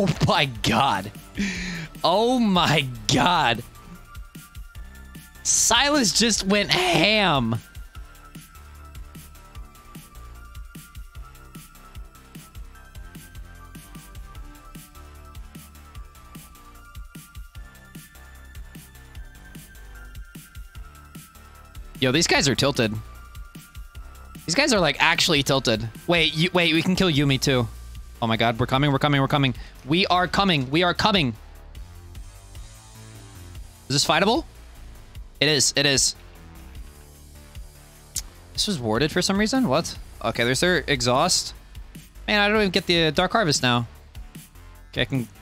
Oh my god. Oh my god. Sylas just went ham. Yo, these guys are tilted. These guys are like actually tilted. Wait, you, wait, we can kill Yuumi too. Oh my god, we're coming, we're coming, we're coming. We are coming, we are coming. Is this fightable? It is, it is. This was warded for some reason? What? Okay, there's their exhaust. Man, I don't even get the uh, Dark Harvest now. Okay, I can...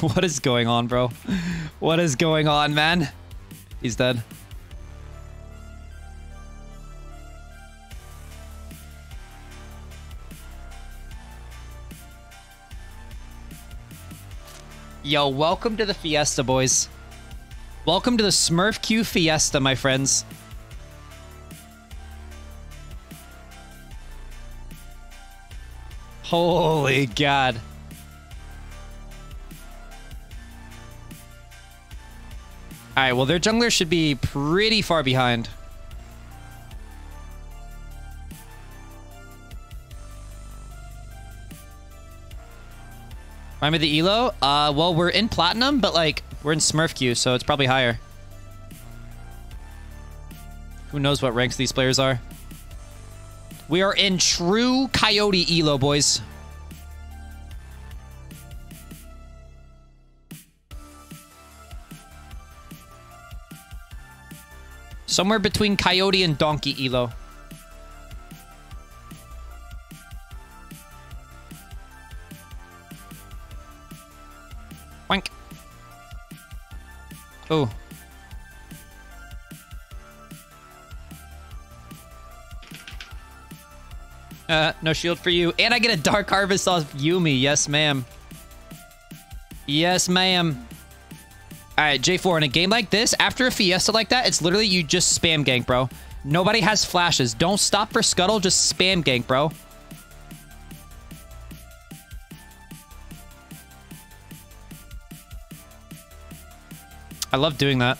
What is going on, bro? What is going on, man? He's dead. Yo, welcome to the Fiesta, boys. Welcome to the Smurf Q Fiesta, my friends. Holy God. Alright, well, their jungler should be pretty far behind. Me the elo? Uh, well, we're in platinum, but like, we're in Smurf queue, so it's probably higher. Who knows what ranks these players are? We are in true Coyote elo, boys. Somewhere between Coyote and Donkey elo. No shield for you. And I get a Dark Harvest off Yuumi. Yes, ma'am. Yes, ma'am. Alright, J4, in a game like this, after a Fiesta like that, it's literally you just spam gank, bro. Nobody has flashes. Don't stop for Scuttle, just spam gank, bro. I love doing that.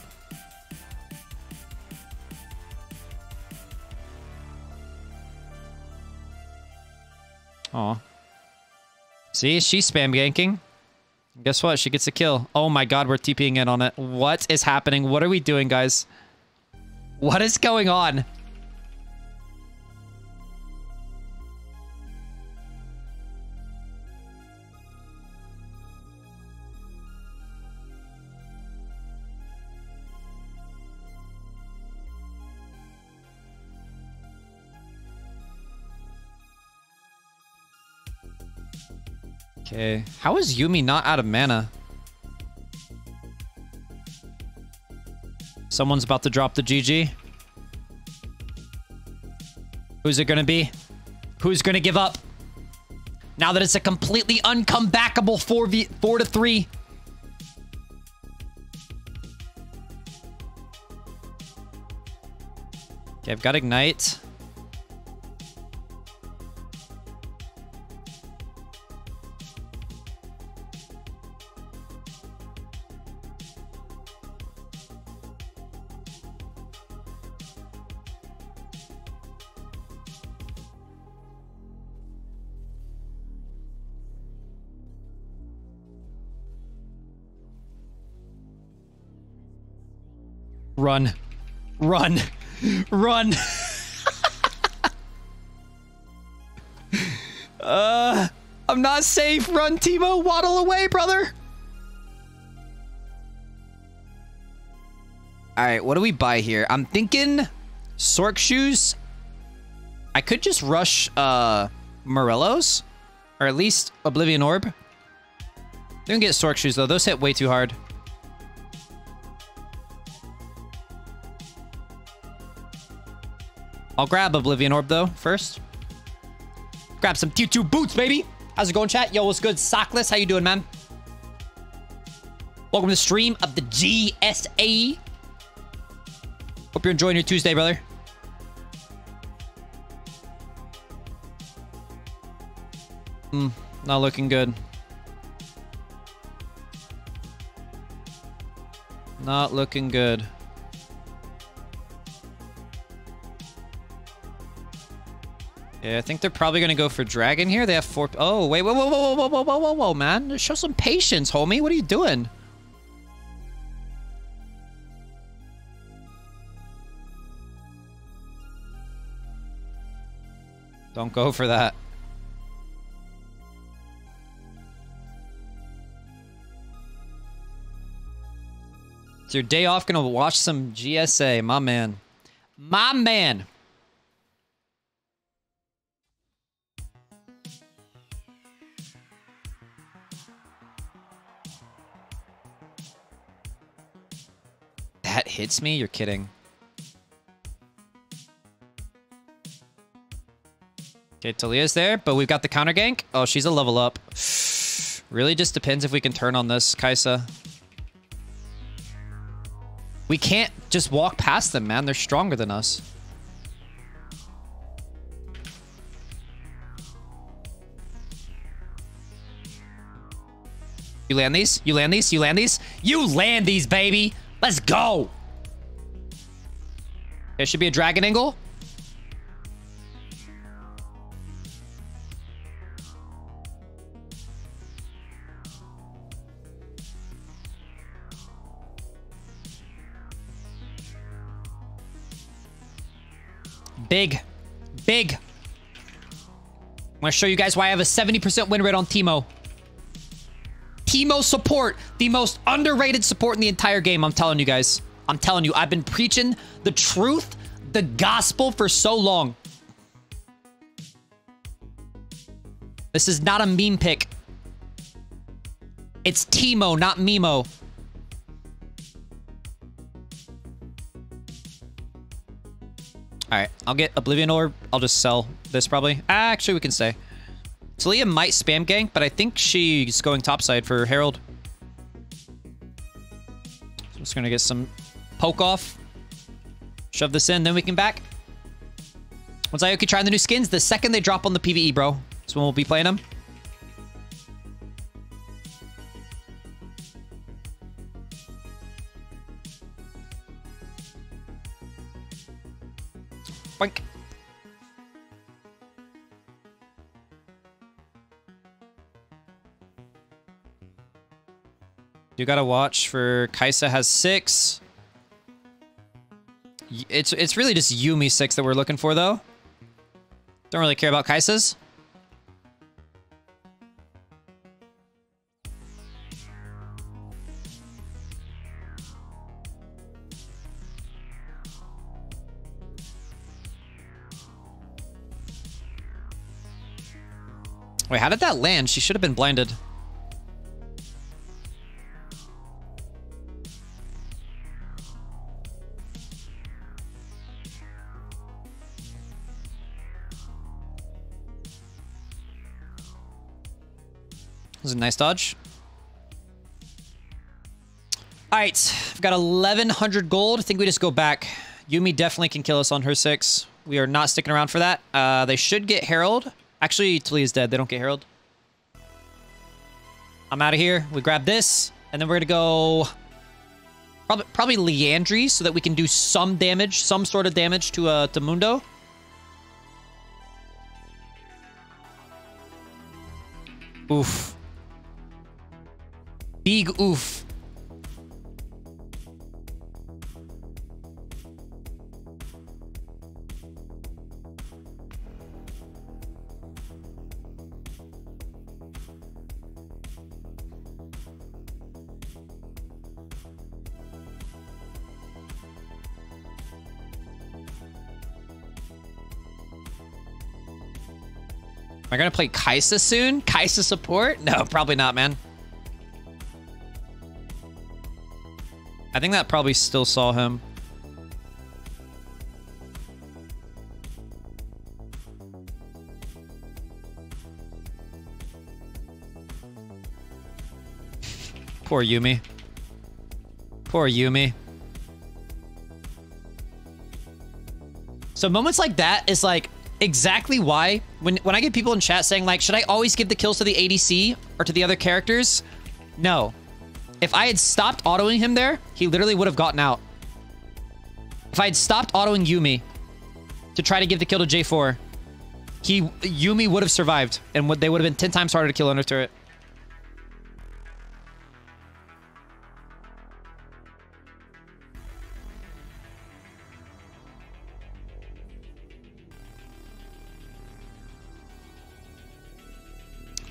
Aw. See, she's spam ganking. Guess what? She gets a kill. Oh my god, we're TPing in on it. What is happening? What are we doing, guys? What is going on? Okay. How is Yuumi not out of mana? Someone's about to drop the GG. Who's it gonna be? Who's gonna give up? Now that it's a completely uncomebackable 4v 4 to 3. Okay, I've got Ignite. Run. Run. Run. uh, I'm not safe. Run, Teemo. Waddle away, brother. All right, what do we buy here? I'm thinking Sorc shoes. I could just rush uh Morellos, or at least Oblivion Orb. Don't get Sorc shoes though. Those hit way too hard. I'll grab Oblivion Orb, though, first. Grab some tier 2 boots, baby. How's it going, chat? Yo, what's good? Sockless, how you doing, man? Welcome to the stream of the GSA. Hope you're enjoying your Tuesday, brother. Hmm. Not looking good. Not looking good. Yeah, I think they're probably gonna go for dragon here. They have four. Oh, wait, whoa, whoa, whoa, whoa, whoa, whoa, whoa, whoa, man! Show some patience, homie. What are you doing? Don't go for that. Your day off gonna watch some GSA, my man? My man. Hits me? You're kidding. Okay, Taliyah's there, but we've got the counter gank. Oh, she's a level up. Really just depends if we can turn on this, Kai'Sa. We can't just walk past them, man. They're stronger than us. You land these? You land these? You land these? You land these, baby! Let's go! There should be a dragon angle. Big. Big. I'm going to show you guys why I have a 70% win rate on Teemo. Teemo support. The most underrated support in the entire game. I'm telling you guys. I'm telling you. I've been preaching the truth, the gospel for so long. This is not a meme pick. It's Teemo, not Mimo. Alright, I'll get Oblivion Orb. I'll just sell this probably. Ah, actually, we can stay. Taliyah might spam gank, but I think she's going topside for Herald. So just gonna get some poke off. Shove this in, then we can back. Once Ioki trying the new skins, the second they drop on the PBE, bro. That's when we'll be playing them. Boink. You gotta watch for Kai'Sa has six. It's it's really just Yuumi six that we're looking for though. Don't really care about Kai'Sa's. Wait, how did that land? She should have been blinded. A nice dodge. All right, I've got 1,100 gold. I think we just go back. Yuumi definitely can kill us on her six. We are not sticking around for that. Uh, they should get Herald. Actually, Taliyah's dead. They don't get Herald. I'm out of here. We grab this, and then we're gonna go probably probably Liandry so that we can do some damage, some sort of damage to uh to Mundo. Oof. Big oof. Am I gonna play Kai'Sa soon? Kai'Sa support? No, probably not, man. I think that probably still saw him. Poor Yuumi. Poor Yuumi. So moments like that is like exactly why when when I get people in chat saying like, should I always give the kills to the ADC or to the other characters? No. If I had stopped autoing him there, he literally would have gotten out. If I had stopped autoing Yuumi to try to give the kill to J4, he Yuumi would have survived, and they would have been 10 times harder to kill under turret.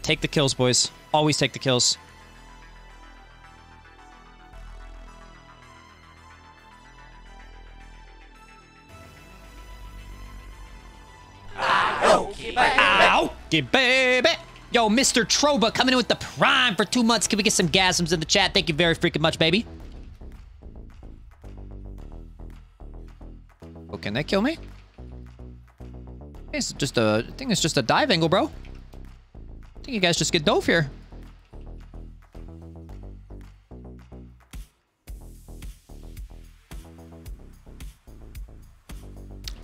Take the kills, boys. Always take the kills. Baby! Yo, Mr. Troba coming in with the prime for two months. Can we get some gasms in the chat? Thank you very freaking much, baby. Oh, can they kill me? It's just a, I think it's just a dive angle, bro. I think you guys just get dove here.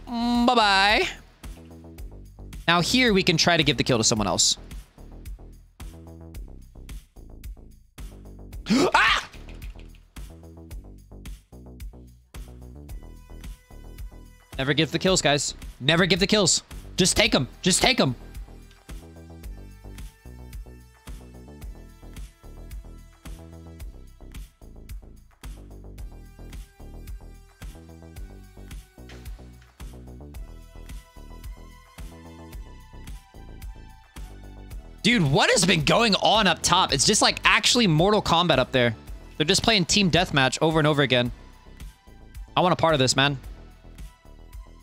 Mm, Bye-bye. Now here we can try to give the kill to someone else. ah! Never give the kills, guys. Never give the kills. Just take them. Just take them. What has been going on up top? It's just like actually Mortal Kombat up there. They're just playing team deathmatch over and over again. I want a part of this, man.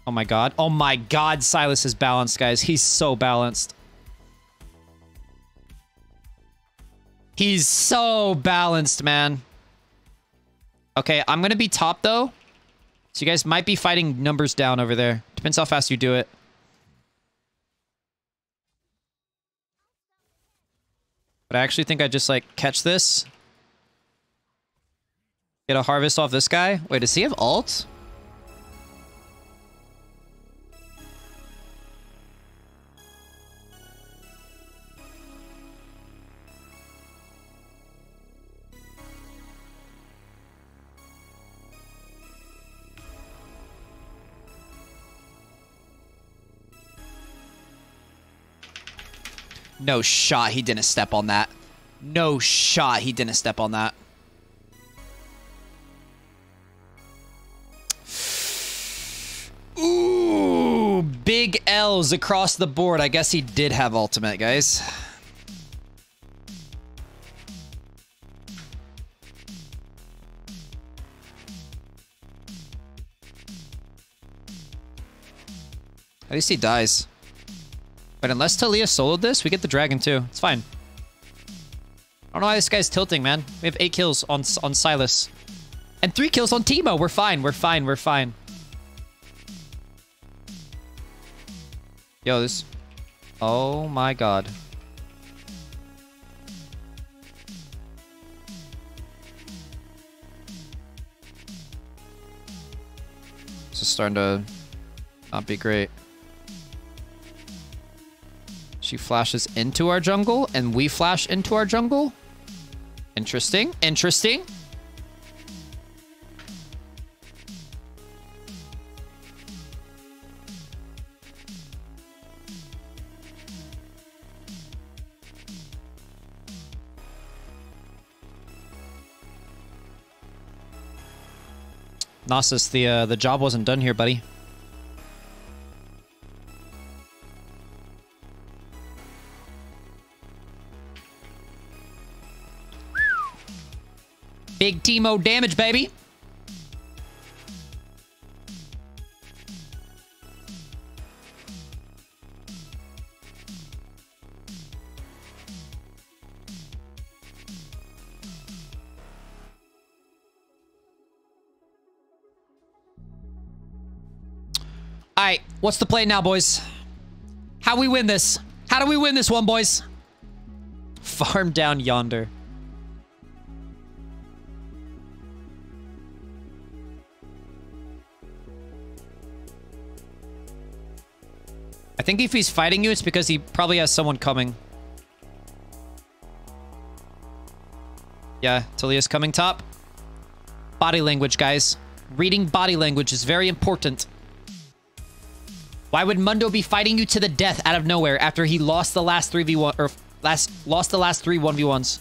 Oh my god. Oh my god, Sylas is balanced, guys. He's so balanced. He's so balanced, man. Okay, I'm to be top, though. So you guys might be fighting numbers down over there. Depends how fast you do it. But I actually think I just, like, catch this. Get a harvest off this guy. Wait, does he have ult? No shot he didn't step on that. No shot he didn't step on that. Ooh, big L's across the board. I guess he did have ultimate, guys. At least he dies. But unless Taliyah soloed this, we get the dragon too. It's fine. I don't know why this guy's tilting, man. We have eight kills on on Sylas. And three kills on Teemo. We're fine. We're fine. We're fine. Yo, this... Oh my god. This is starting to not be great. She flashes into our jungle, and we flash into our jungle. Interesting. Interesting. Nasus, the uh, the job wasn't done here, buddy. Big Teemo damage, baby. All right, what's the play now, boys? How we win this? How do we win this one, boys? Farm down yonder. Think if he's fighting you, it's because he probably has someone coming. Yeah, Taliyah's coming top. Body language, guys. Reading body language is very important. Why would Mundo be fighting you to the death out of nowhere after he lost the last 3v1 or last lost the last three 1v1s?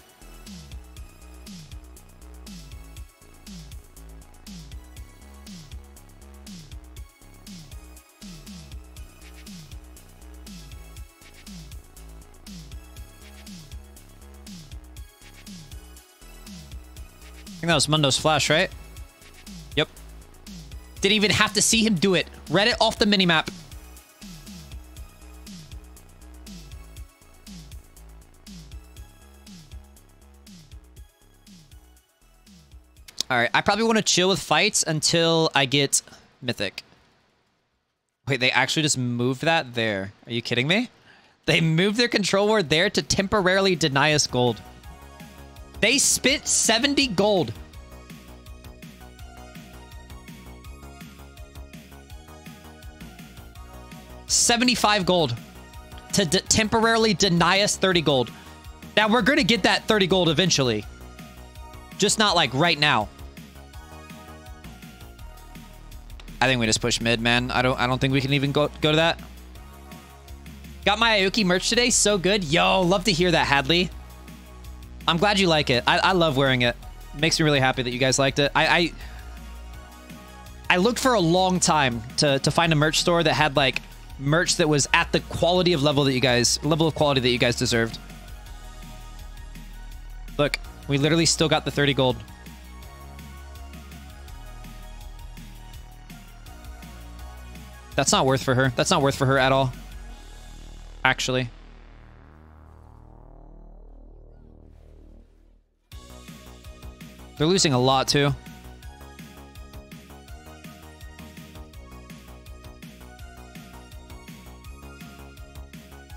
Mundo's flash, right? Yep. Didn't even have to see him do it. Read it off the minimap. All right, I probably want to chill with fights until I get Mythic. Wait, they actually just moved that there. Are you kidding me? They moved their control ward there to temporarily deny us gold. They spent 70 gold. Seventy-five gold to temporarily deny us 30 gold. Now we're gonna get that 30 gold eventually, just not like right now. I think we just push mid, man. I don't I don't think we can even go go to that. Got my Ioki merch today. So good. Yo, love to hear that, Hadley. I'm glad you like it. I, I love wearing it. it. Makes me really happy that you guys liked it. I, I I looked for a long time to to find a merch store that had like merch that was at the quality of level that you guys level of quality that you guys deserved. Look, we literally still got the 30 gold. That's not worth for her. That's not worth for her at all. Actually. They're losing a lot, too.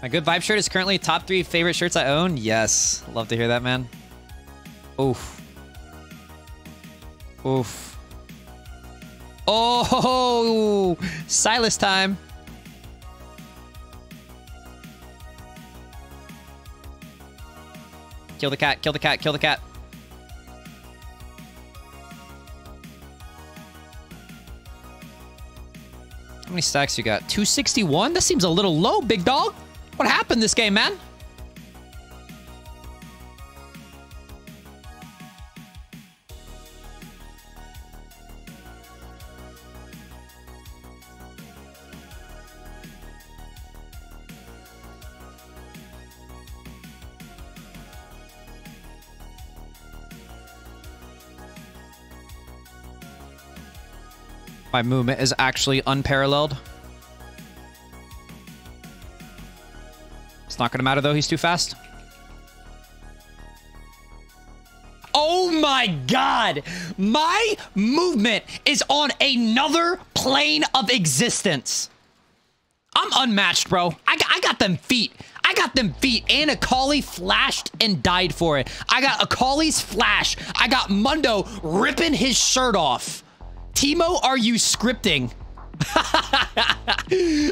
My good vibe shirt is currently top three favorite shirts I own. Yes. Love to hear that, man. Oof. Oof. Oh, Sylas time. Kill the cat, kill the cat, kill the cat. How many stacks you got? 261? That seems a little low, big dog. What happened this game, man? My movement is actually unparalleled. Not going to matter, though. He's too fast. Oh my god! My movement is on another plane of existence. I'm unmatched, bro. I got, I got them feet. I got them feet. And Akali flashed and died for it. I got Akali's flash. I got Mundo ripping his shirt off. Teemo, are you scripting?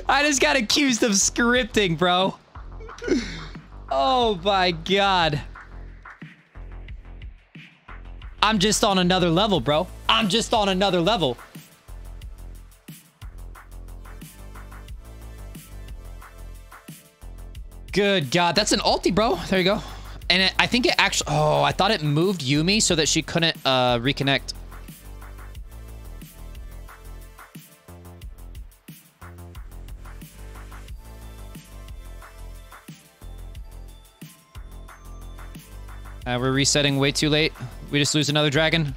I just got accused of scripting, bro. Oh my god. I'm just on another level, bro. I'm just on another level. Good god, that's an ulti, bro. There you go. And it, I think it actually... Oh, I thought it moved Yuumi so that she couldn't uh, reconnect. Uh, we're resetting way too late. We just lose another dragon.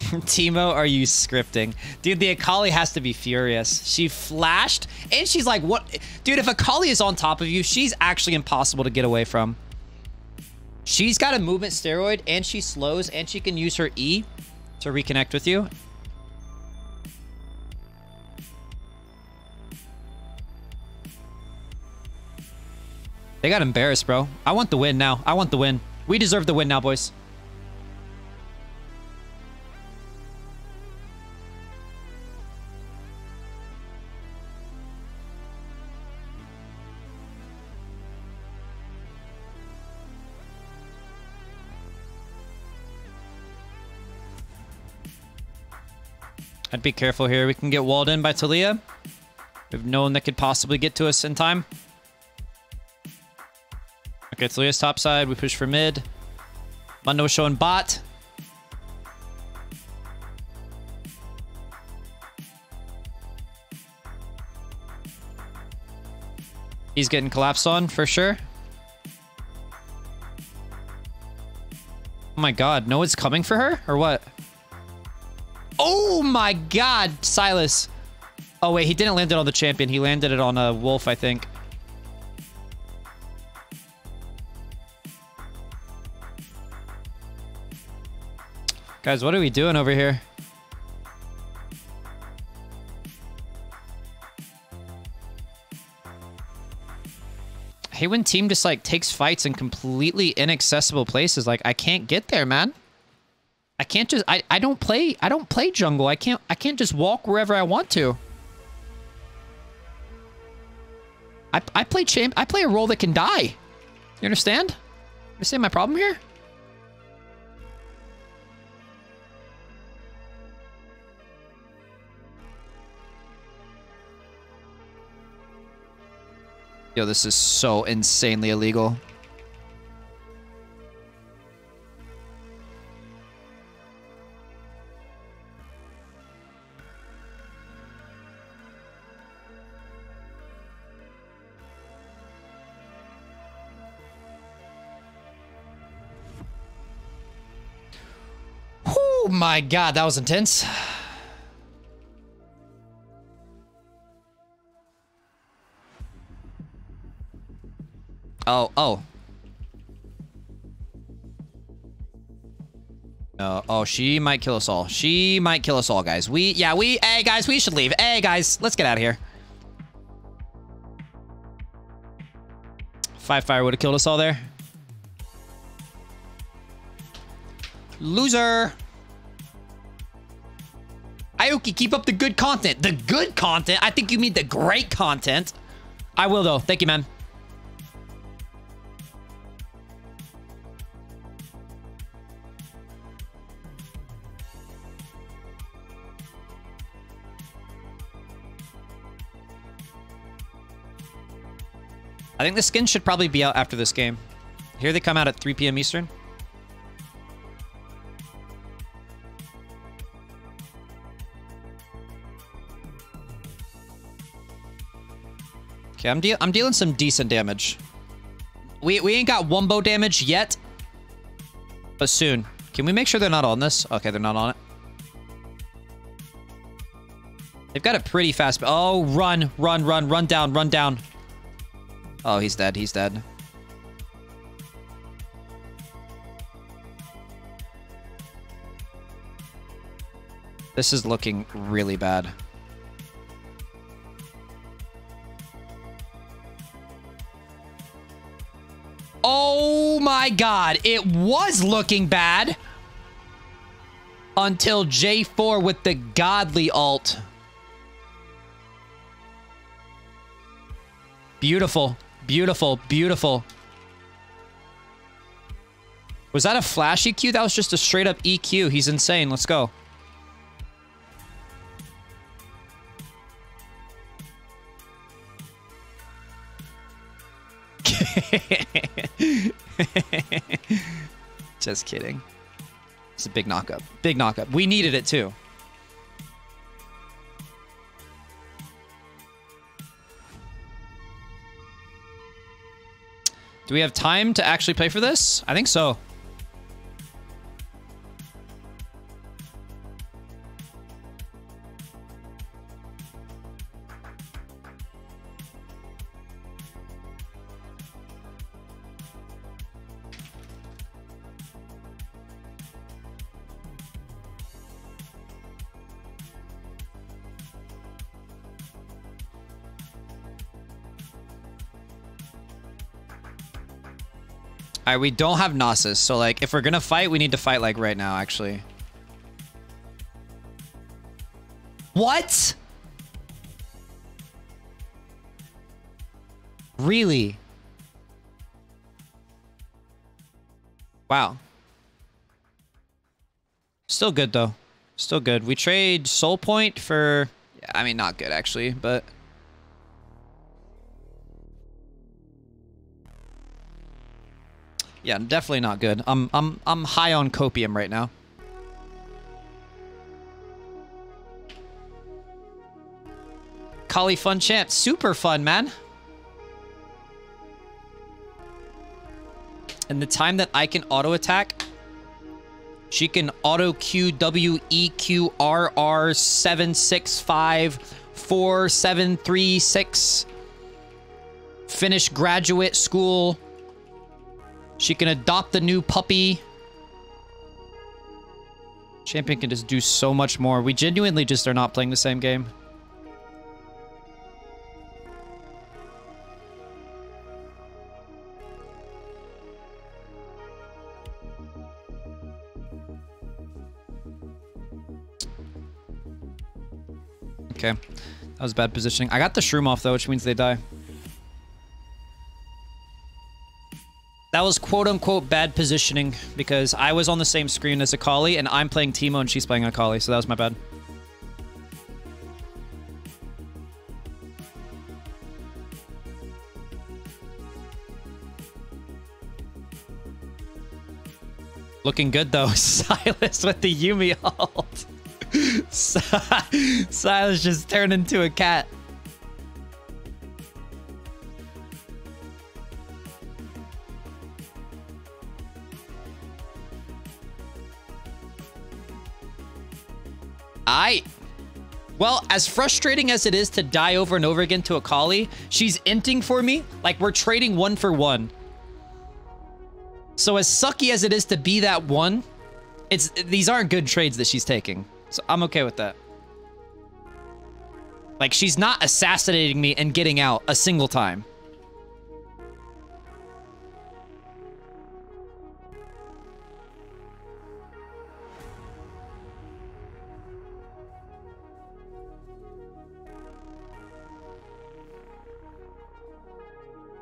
Teemo, are you scripting? Dude, the Akali has to be furious. She flashed, and she's like, what? Dude, if Akali is on top of you, she's actually impossible to get away from. She's got a movement steroid, and she slows, and she can use her E to reconnect with you. They got embarrassed, bro. I want the win now. I want the win. We deserve the win now, boys. I'd be careful here. We can get walled in by Taliyah. We have no one that could possibly get to us in time. Okay, Taliyah's top side. We push for mid. Mundo showing bot. He's getting collapsed on for sure. Oh my god, no one's coming for her? Or what? Oh my god, Sylas. Oh wait, he didn't land it on the champion. He landed it on a wolf, I think. Guys, what are we doing over here? Hey, when team just like takes fights in completely inaccessible places, like I can't get there, man. I can't just I, I don't play I don't play jungle. I can't I can't just walk wherever I want to. I I play champ I play a role that can die. You understand? Understand my problem here? Yo, this is so insanely illegal. My god, that was intense. Oh, oh. No, oh, she might kill us all. She might kill us all, guys. We, yeah, we, hey, guys, we should leave. Hey, guys, let's get out of here. Five fire would have killed us all there. Loser. Ioki, keep up the good content. The good content? I think you mean the great content. I will, though. Thank you, man. I think the skin should probably be out after this game. Here they come out at 3 p.m. Eastern. Okay, I'm, de I'm dealing some decent damage. We, we ain't got wombo damage yet, but soon. Can we make sure they're not on this? Okay, they're not on it. They've got a pretty fast... Oh, run, run, run, run down, run down. Oh, he's dead. He's dead. This is looking really bad. My god, it was looking bad until J4 with the godly alt. Beautiful. Beautiful, beautiful. Was that a flash EQ? That was just a straight up EQ. He's insane. Let's go. just kidding. It's a big knockup. Big knockup. We needed it too. Do we have time to actually play for this? I think so. Right, we don't have Nasus, so like if we're gonna fight, we need to fight like right now, actually. What? Really? Wow. Still good though. Still good. We trade Soul Point for I mean not good actually, but Yeah, definitely not good. I'm I'm I'm high on copium right now. Kali fun champ, super fun, man. And the time that I can auto attack, she can auto Q W E Q R R seven six five four seven three six. Finish graduate school. She can adopt the new puppy. Champion can just do so much more. We genuinely just are not playing the same game. Okay. That was bad positioning. I got the shroom off, though, which means they die. That was quote-unquote bad positioning because I was on the same screen as Akali, and I'm playing Teemo and she's playing Akali, so that was my bad. Looking good, though. Sylas with the Yuumi ult. Sylas just turned into a cat. As frustrating as it is to die over and over again to Akali, she's inting for me. Like, we're trading one for one. So as sucky as it is to be that one, it's these aren't good trades that she's taking. So I'm okay with that. Like, she's not assassinating me and getting out a single time.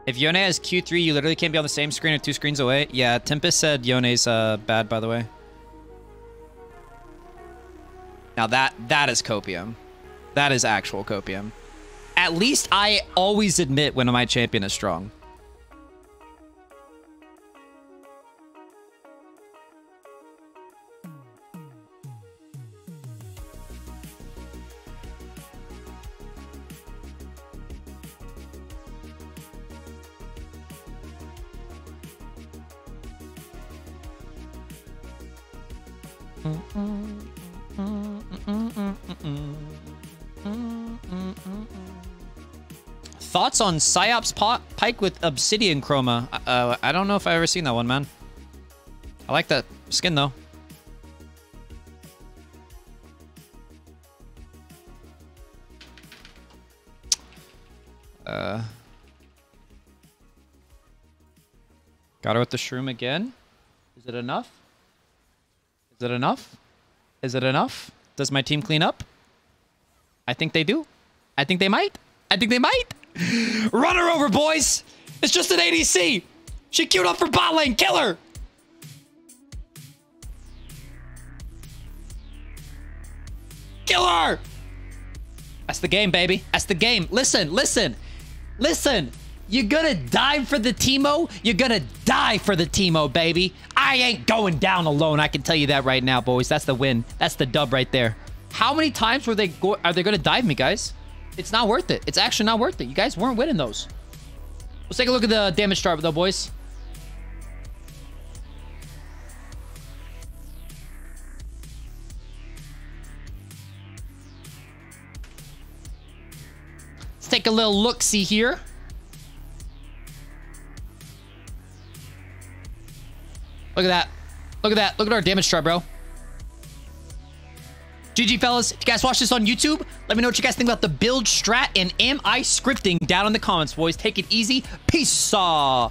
If Yone has Q3, you literally can't be on the same screen or two screens away. Yeah, Tempest said Yone's uh, bad, by the way. Now that that is copium. That is actual copium. At least I always admit when my champion is strong. Thoughts on Psyops Pyke with Obsidian Chroma? Uh, I don't know if I've ever seen that one, man. I like that skin, though. Uh, got her with the shroom again. Is it enough? Is it enough? Is it enough? Does my team clean up? I think they do. I think they might. I think they might. Run her over, boys. It's just an ADC. She queued up for bot lane. Kill her. Kill her. That's the game, baby. That's the game. Listen, listen, listen. You're gonna die for the Teemo. You're gonna die for the Teemo, baby. I ain't going down alone. I can tell you that right now, boys. That's the win. That's the dub right there. How many times were they go are they gonna dive me, guys? It's not worth it. It's actually not worth it. You guys weren't winning those. Let's take a look at the damage chart, though, boys. Let's take a little look-see here. Look at that. Look at that. Look at our damage chart, bro. GG, fellas. If you guys watch this on YouTube, let me know what you guys think about the build strat and am I scripting down in the comments, boys. Take it easy. Peace. -saw.